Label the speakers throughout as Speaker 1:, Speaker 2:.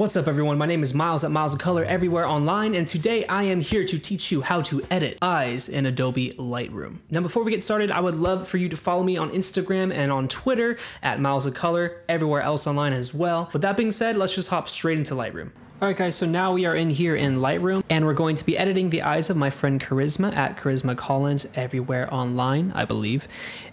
Speaker 1: What's up everyone, my name is Miles at Miles of Color everywhere online and today I am here to teach you how to edit eyes in Adobe Lightroom. Now before we get started, I would love for you to follow me on Instagram and on Twitter at Miles of Color, everywhere else online as well. With that being said, let's just hop straight into Lightroom. Alright guys, so now we are in here in Lightroom and we're going to be editing the eyes of my friend Karisma at Karisma Collins everywhere online, I believe.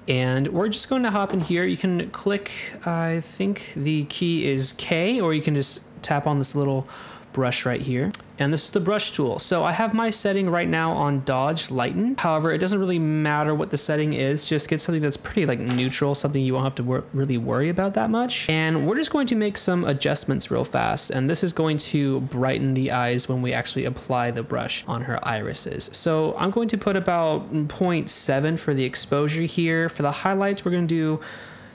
Speaker 1: And we're just going to hop in here. You can click, I think the key is K, or you can just tap on this little brush right here. And this is the brush tool. So I have my setting right now on dodge lighten. However, it doesn't really matter what the setting is. Just get something that's pretty like neutral, something you won't have to wor really worry about that much. And we're just going to make some adjustments real fast. And this is going to brighten the eyes when we actually apply the brush on her irises. So I'm going to put about 0.7 for the exposure here. For the highlights, we're going to do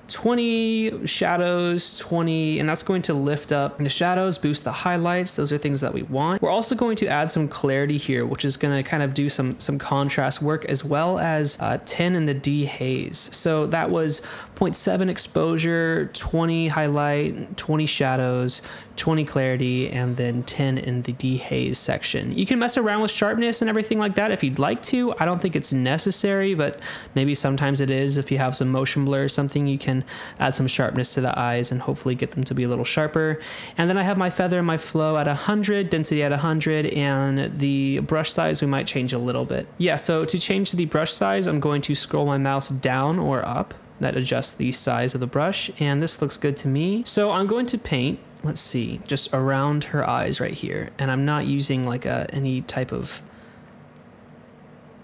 Speaker 1: 20 shadows, 20, and that's going to lift up the shadows, boost the highlights. Those are things that we want. We're also going to add some clarity here, which is going to kind of do some, some contrast work as well as uh, 10 in the dehaze. So that was 0.7 exposure, 20 highlight, 20 shadows, 20 clarity, and then 10 in the dehaze section. You can mess around with sharpness and everything like that if you'd like to. I don't think it's necessary, but maybe sometimes it is. If you have some motion blur or something, you can add some sharpness to the eyes and hopefully get them to be a little sharper. And then I have my feather and my flow at 100, density at 100, and the brush size we might change a little bit. Yeah, so to change the brush size, I'm going to scroll my mouse down or up that adjusts the size of the brush and this looks good to me. So I'm going to paint let's see, just around her eyes right here. And I'm not using like a any type of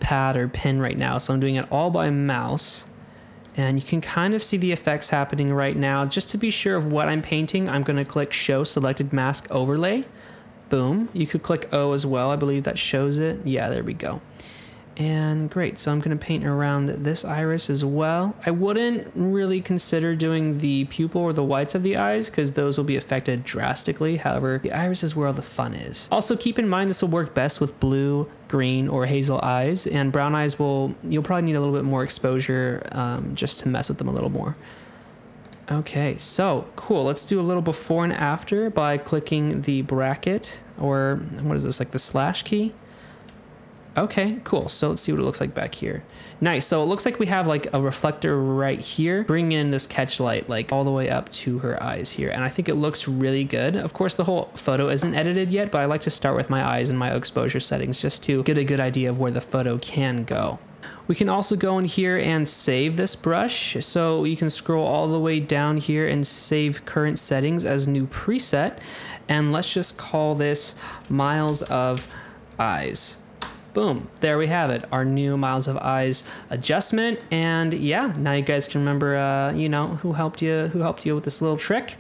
Speaker 1: pad or pen right now. So I'm doing it all by mouse. And you can kind of see the effects happening right now. Just to be sure of what I'm painting, I'm going to click Show Selected Mask Overlay. Boom. You could click O as well. I believe that shows it. Yeah, there we go. And great, so I'm gonna paint around this iris as well. I wouldn't really consider doing the pupil or the whites of the eyes because those will be affected drastically. However, the iris is where all the fun is. Also keep in mind this will work best with blue, green, or hazel eyes and brown eyes will, you'll probably need a little bit more exposure um, just to mess with them a little more. Okay, so cool. Let's do a little before and after by clicking the bracket or what is this, like the slash key? Okay, cool. So let's see what it looks like back here. Nice. So it looks like we have like a reflector right here. Bring in this catch light like all the way up to her eyes here. And I think it looks really good. Of course, the whole photo isn't edited yet, but I like to start with my eyes and my exposure settings just to get a good idea of where the photo can go. We can also go in here and save this brush. So you can scroll all the way down here and save current settings as new preset. And let's just call this miles of eyes boom, there we have it, our new Miles of Eyes adjustment. And yeah, now you guys can remember, uh, you know, who helped you, who helped you with this little trick.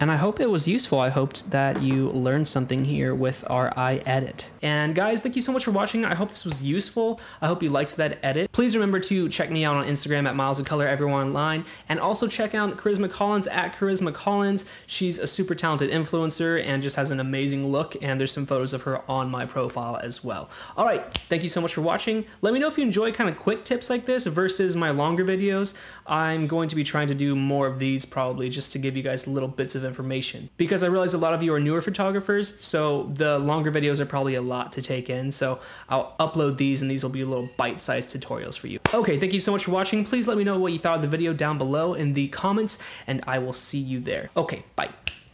Speaker 1: And I hope it was useful. I hoped that you learned something here with our eye edit. And guys, thank you so much for watching. I hope this was useful. I hope you liked that edit. Please remember to check me out on Instagram at Miles of Color Everyone Online, and also check out Karisma Collins at Karisma Collins. She's a super talented influencer and just has an amazing look. And there's some photos of her on my profile as well. All right, thank you so much for watching. Let me know if you enjoy kind of quick tips like this versus my longer videos. I'm going to be trying to do more of these probably just to give you guys little bits of information because I realize a lot of you are newer photographers, so the longer videos are probably a lot to take in. So I'll upload these and these will be little bite-sized tutorials for you. Okay, thank you so much for watching. Please let me know what you thought of the video down below in the comments and I will see you there. Okay, bye.